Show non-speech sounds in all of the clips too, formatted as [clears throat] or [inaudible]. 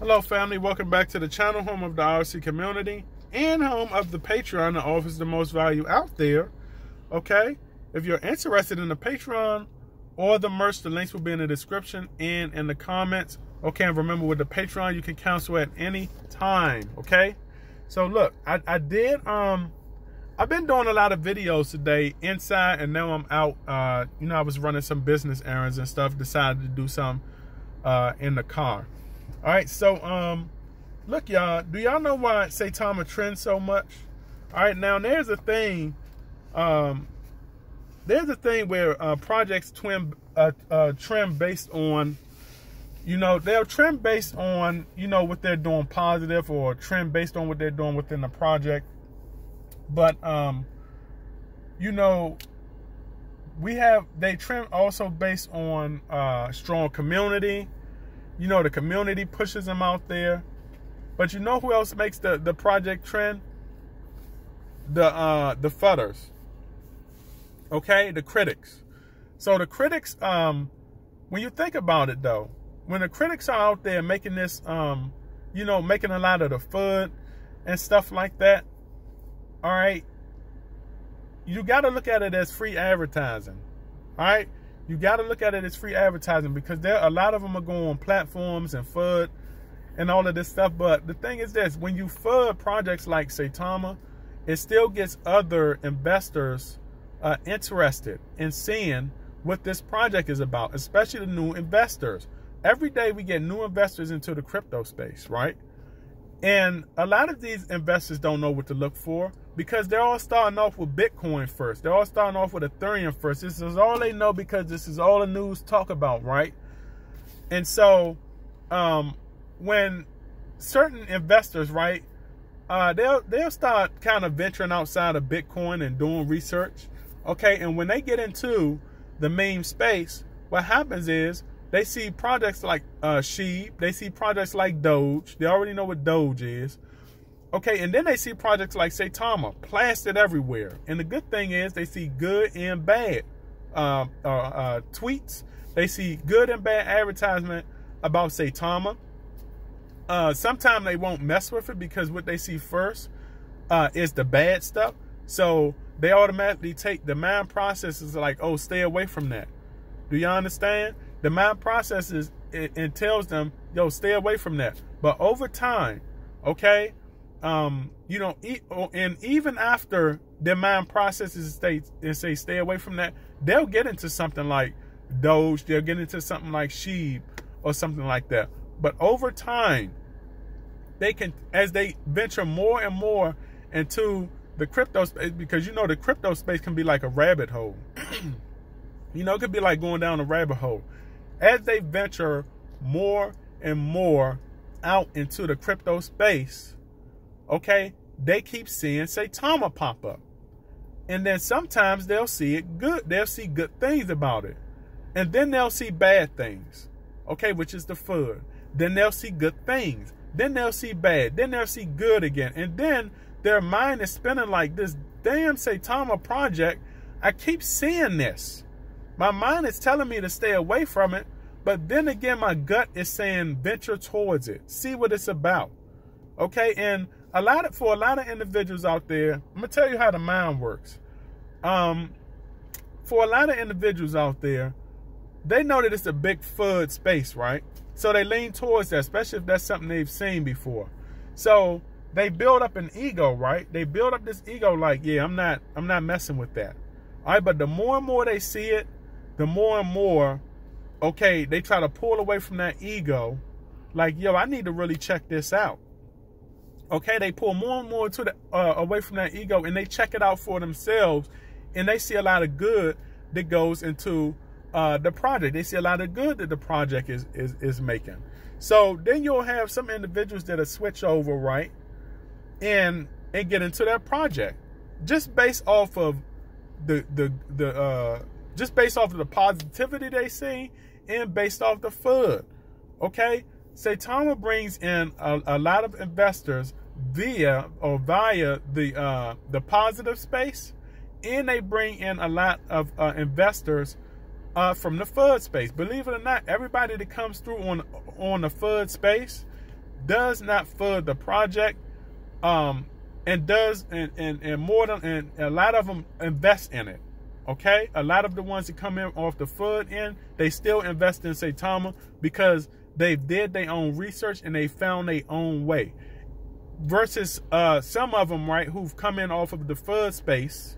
Hello, family. Welcome back to the channel, home of the RC community and home of the Patreon that offers the most value out there. Okay? If you're interested in the Patreon or the merch, the links will be in the description and in the comments. Okay, and remember with the Patreon, you can cancel at any time. Okay? So look, I, I did um I've been doing a lot of videos today inside and now I'm out. Uh, you know, I was running some business errands and stuff, decided to do some uh in the car. All right, so um, look, y'all. Do y'all know why say Saitama trends so much? All right, now there's a thing. Um, there's a thing where uh, projects twin uh, uh, trend based on, you know, they'll trend based on, you know, what they're doing positive or trend based on what they're doing within the project. But um, you know, we have they trend also based on uh, strong community you know, the community pushes them out there. But you know who else makes the, the project trend? The uh the fudders. Okay, the critics. So the critics, um, when you think about it though, when the critics are out there making this um, you know, making a lot of the FUD and stuff like that, all right, you gotta look at it as free advertising. All right you got to look at it as free advertising because there a lot of them are going on platforms and FUD and all of this stuff. But the thing is this, when you FUD projects like Saitama, it still gets other investors uh, interested in seeing what this project is about, especially the new investors. Every day we get new investors into the crypto space, right? And a lot of these investors don't know what to look for because they're all starting off with Bitcoin first. They're all starting off with Ethereum first. This is all they know because this is all the news talk about, right? And so, um, when certain investors, right, uh, they'll they'll start kind of venturing outside of Bitcoin and doing research, okay. And when they get into the meme space, what happens is they see projects like uh, Shib, they see projects like Doge. They already know what Doge is Okay, and then they see projects like Saitama plastered everywhere. And the good thing is they see good and bad uh, uh, uh, tweets. They see good and bad advertisement about Saitama. Uh, sometimes they won't mess with it because what they see first uh, is the bad stuff. So they automatically take the mind processes like, oh, stay away from that. Do you understand? The mind processes it tells them, yo, stay away from that. But over time, okay, um, you know, oh, and even after their mind processes stay and say stay away from that, they'll get into something like Doge, they'll get into something like Shib or something like that. But over time, they can as they venture more and more into the crypto space because you know the crypto space can be like a rabbit hole. [clears throat] you know, it could be like going down a rabbit hole. As they venture more and more out into the crypto space, okay, they keep seeing Saitama pop up. And then sometimes they'll see it good. They'll see good things about it. And then they'll see bad things, okay, which is the FUD. Then they'll see good things. Then they'll see bad. Then they'll see good again. And then their mind is spinning like this damn Saitama project. I keep seeing this. My mind is telling me to stay away from it. But then again, my gut is saying venture towards it. See what it's about. Okay, and a lot of for a lot of individuals out there, I'm gonna tell you how the mind works. Um, for a lot of individuals out there, they know that it's a big FUD space, right? So they lean towards that, especially if that's something they've seen before. So they build up an ego, right? They build up this ego like, yeah, I'm not, I'm not messing with that. All right, but the more and more they see it, the more and more, okay, they try to pull away from that ego. Like, yo, I need to really check this out. Okay, they pull more and more to the uh, away from that ego, and they check it out for themselves, and they see a lot of good that goes into uh, the project. They see a lot of good that the project is is is making. So then you'll have some individuals that are switch over right, and and get into that project just based off of the the the uh, just based off of the positivity they see and based off the FUD. Okay, Saitama brings in a, a, lot of investors via or via the uh, the positive space, and they bring in a lot of uh, investors uh, from the FUD space. Believe it or not, everybody that comes through on on the FUD space, does not fund the project, um, and does and and, and more than and a lot of them invest in it. Okay, a lot of the ones that come in off the FUD end, they still invest in Saitama because they did their own research and they found their own way. Versus uh, some of them, right, who've come in off of the FUD space,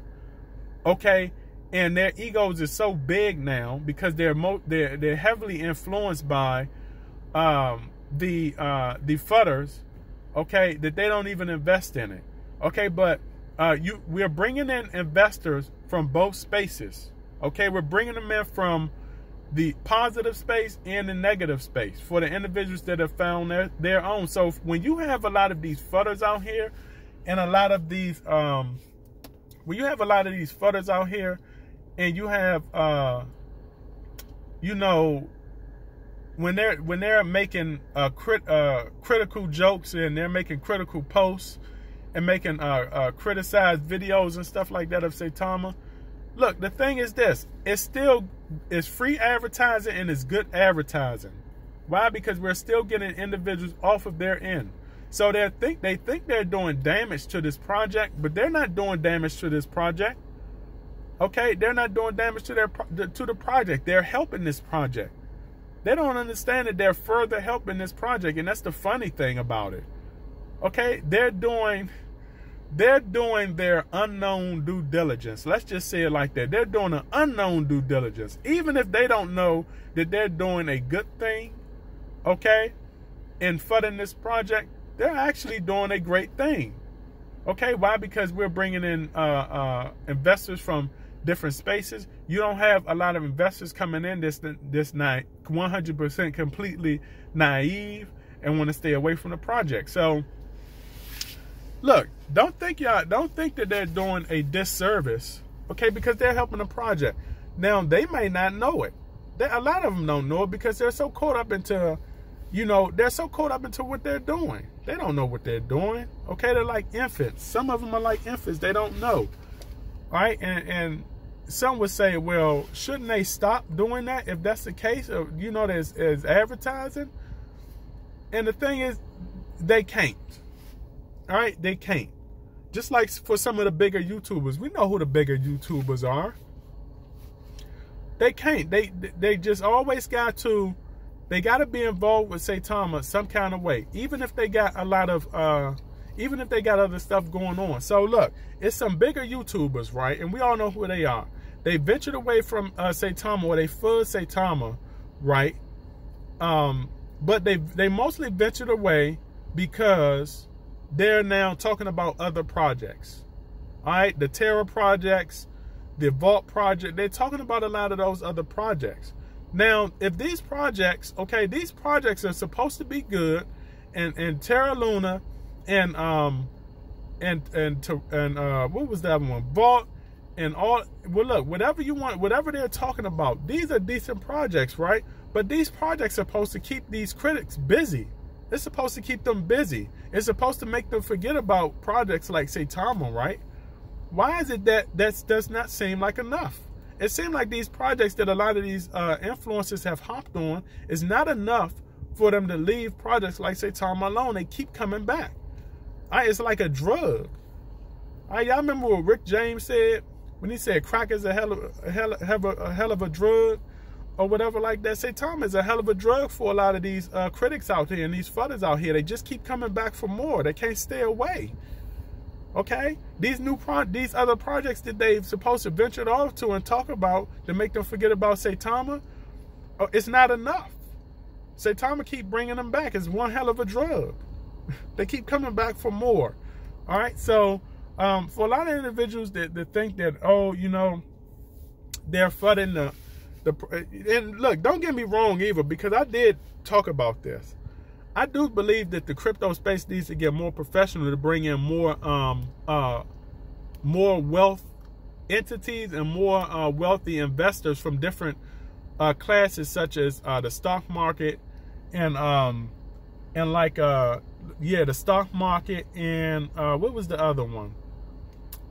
okay, and their egos is so big now because they're mo- they're they're heavily influenced by um, the uh, the fudders, okay, that they don't even invest in it, okay, but uh, you we're bringing in investors from both spaces. Okay, we're bringing them in from the positive space and the negative space for the individuals that have found their, their own. So when you have a lot of these fudders out here and a lot of these, um, when you have a lot of these fudders out here and you have, uh, you know, when they're when they're making uh, crit, uh, critical jokes and they're making critical posts and making uh, uh, criticized videos and stuff like that of Saitama. Look, the thing is this: it's still it's free advertising and it's good advertising. Why? Because we're still getting individuals off of their end. So they think they think they're doing damage to this project, but they're not doing damage to this project. Okay, they're not doing damage to their to the project. They're helping this project. They don't understand that they're further helping this project, and that's the funny thing about it. Okay, they're doing they're doing their unknown due diligence. Let's just say it like that. They're doing an unknown due diligence. Even if they don't know that they're doing a good thing, okay, in funding this project, they're actually doing a great thing. Okay, why? Because we're bringing in uh, uh, investors from different spaces. You don't have a lot of investors coming in this this night 100% completely naive and want to stay away from the project. So look, don't think y'all don't think that they're doing a disservice, okay? Because they're helping the project. Now they may not know it. They, a lot of them don't know it because they're so caught up into, you know, they're so caught up into what they're doing. They don't know what they're doing. Okay, they're like infants. Some of them are like infants. They don't know. Right, and and some would say, well, shouldn't they stop doing that if that's the case? Or, you know, there's, there's advertising. And the thing is, they can't. All right, they can't. Just like for some of the bigger YouTubers, we know who the bigger YouTubers are. They can't. They they just always got to. They got to be involved with Saitama some kind of way, even if they got a lot of, uh, even if they got other stuff going on. So look, it's some bigger YouTubers, right? And we all know who they are. They ventured away from uh, Saitama, or they fudged Saitama, right? Um, but they they mostly ventured away because they're now talking about other projects. All right, the Terra projects, the Volt project, they're talking about a lot of those other projects. Now, if these projects, okay, these projects are supposed to be good, and and Terra Luna, and um, and and to and uh, what was that one? Volt, and all. Well, look, whatever you want, whatever they're talking about, these are decent projects, right? But these projects are supposed to keep these critics busy. It's supposed to keep them busy. It's supposed to make them forget about projects like Saitama, right? Why is it that that does not seem like enough? It seems like these projects that a lot of these uh, influencers have hopped on is not enough for them to leave projects like Saitama alone. They keep coming back. Right, it's like a drug. Right, y'all remember what Rick James said when he said crack is a hell of a hell, a, a hell of a drug? Or whatever like that. Saitama is a hell of a drug for a lot of these uh, critics out here and these fudders out here. They just keep coming back for more. They can't stay away. Okay, these new pro these other projects that they've supposed to venture off to and talk about to make them forget about Saitama, uh, it's not enough. Saitama keep bringing them back. It's one hell of a drug. [laughs] they keep coming back for more. All right, so um, for a lot of individuals that, that think that oh, you know, they're fudding the the and look, don't get me wrong either, because I did talk about this. I do believe that the crypto space needs to get more professional to bring in more um uh more wealth entities and more uh, wealthy investors from different uh, classes such as uh, the stock market and um and like uh yeah the stock market and uh what was the other one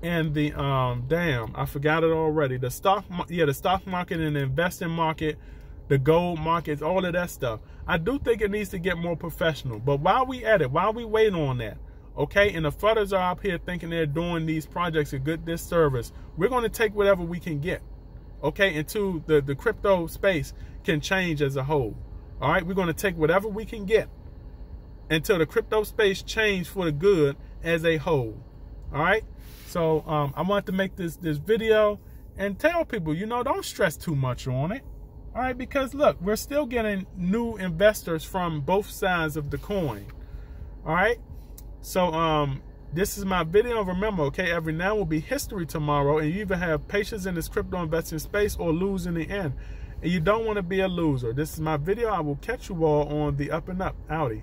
and the um damn i forgot it already the stock yeah the stock market and the investing market the gold markets, all of that stuff. I do think it needs to get more professional. But while we at it, while we wait on that, okay, and the flooders are up here thinking they're doing these projects a good disservice, we're going to take whatever we can get, okay, until the, the crypto space can change as a whole. All right, we're going to take whatever we can get until the crypto space change for the good as a whole. All right, so um, I wanted to make this this video and tell people, you know, don't stress too much on it. All right, because look, we're still getting new investors from both sides of the coin. All right, so um, this is my video. Remember, okay, every now will be history tomorrow, and you either have patience in this crypto investing space or lose in the end. And you don't want to be a loser. This is my video. I will catch you all on the up and up. Audi.